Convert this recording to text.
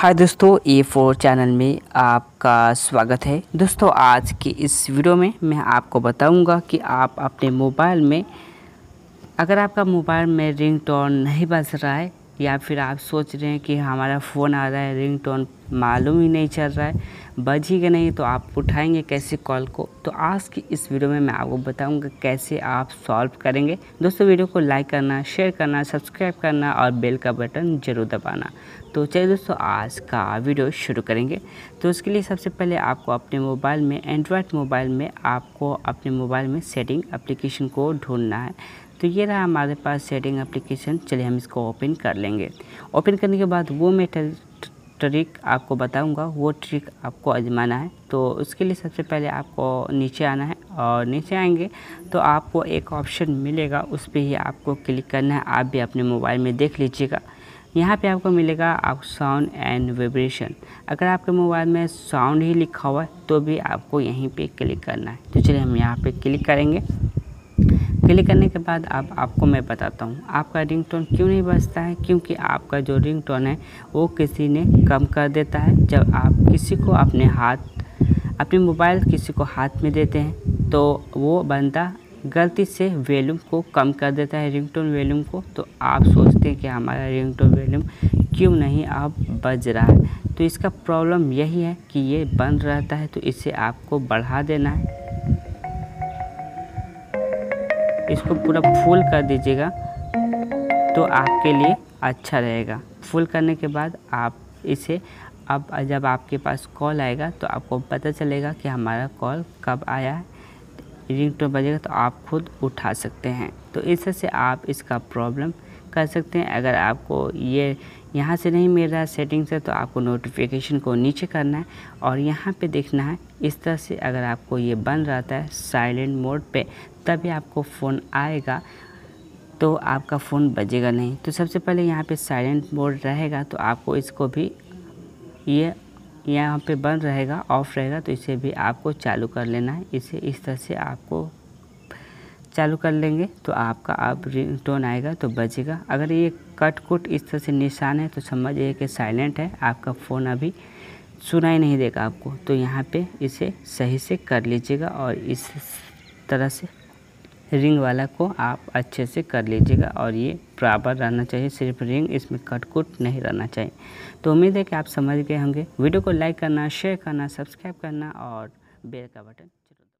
हाय दोस्तों ए four channel में आपका स्वागत है। दोस्तों, आज की इस वीडियो में मैं आपको बताऊँगा कि आप अपने मोबाइल में, अगर आपका मोबाइल में रिंगटोन नहीं बज रहा है या फिर आप सोच रहे हैं कि हमारा फ़ोन आ रहा है, रिंगटोन मालूम ही नहीं चल रहा है बजेगा नहीं तो आप उठाएँगे कैसे कॉल को? तो आज की इस वीडियो में मैं आपको बताऊँगा कैसे आप सॉल्व करेंगे। दोस्तों, वीडियो को लाइक करना, शेयर करना, सब्सक्राइब करना और बेल का बटन ज़रूर दबाना। तो चलिए दोस्तों, आज का वीडियो शुरू करेंगे। तो उसके लिए सबसे पहले आपको अपने मोबाइल में एंड्रॉयड मोबाइल में आपको अपने मोबाइल में सेटिंग एप्लीकेशन को ढूंढना है। तो ये रहा हमारे पास सेटिंग एप्लीकेशन चलिए हम इसको ओपन कर लेंगे। ओपन करने के बाद वो मैं ट्रिक आपको बताऊँगा। वो ट्रिक आपको आजमाना है। तो उसके लिए सबसे पहले आपको नीचे आना है और नीचे आएँगे तो आपको एक ऑप्शन मिलेगा। उस पर ही आपको क्लिक करना है। आप भी अपने मोबाइल में देख लीजिएगा। यहाँ पे आपको मिलेगा आप साउंड एंड वाइब्रेशन अगर आपके मोबाइल में साउंड ही लिखा हुआ है तो भी आपको यहीं पे क्लिक करना है। तो चलिए हम यहाँ पे क्लिक करेंगे। क्लिक करने के बाद अब आपको मैं बताता हूँ, आपका रिंगटोन क्यों नहीं बजता है? क्योंकि आपका जो रिंगटोन है, वो किसी ने कम कर देता है। जब आप किसी को अपने हाथ, अपने मोबाइल किसी को हाथ में देते हैं तो वो बंदा गलती से वॉल्यूम को कम कर देता है, रिंगटोन वॉल्यूम को। तो आप सोचते हैं कि हमारा रिंगटोन वॉल्यूम क्यों नहीं अब बज रहा है? तो इसका प्रॉब्लम यही है कि ये बंद रहता है तो इसे आपको बढ़ा देना है। इसको पूरा फुल कर दीजिएगा तो आपके लिए अच्छा रहेगा। फुल करने के बाद आप इसे, अब जब आपके पास कॉल आएगा तो आपको पता चलेगा कि हमारा कॉल कब आया है। रिंग टोन बजेगा तो आप खुद उठा सकते हैं। तो इससे आप इसका प्रॉब्लम कर सकते हैं। अगर आपको ये यहाँ से नहीं मिल रहा है सेटिंग से तो आपको नोटिफिकेशन को नीचे करना है और यहाँ पे देखना है, इस तरह से अगर आपको ये बन रहता है साइलेंट मोड पे, तभी आपको फ़ोन आएगा तो आपका फ़ोन बजेगा नहीं। तो सबसे पहले यहाँ पे साइलेंट मोड रहेगा तो आपको इसको भी ये यहाँ पे बंद रहेगा ऑफ़ रहेगा तो इसे भी आपको चालू कर लेना है। इसे इस तरह से आपको चालू कर लेंगे तो आपका अब टोन आएगा तो बजेगा। अगर ये कट कुट इस तरह से निशान है तो समझिए कि साइलेंट है, आपका फ़ोन अभी सुनाई नहीं देगा आपको। तो यहाँ पे इसे सही से कर लीजिएगा और इस तरह से रिंग वाला को आप अच्छे से कर लीजिएगा। और ये बराबर रहना चाहिए, सिर्फ़ रिंग इसमें कट कुट नहीं रहना चाहिए। तो उम्मीद है कि आप समझ गए होंगे। वीडियो को लाइक करना शेयर करना सब्सक्राइब करना और बेल का बटन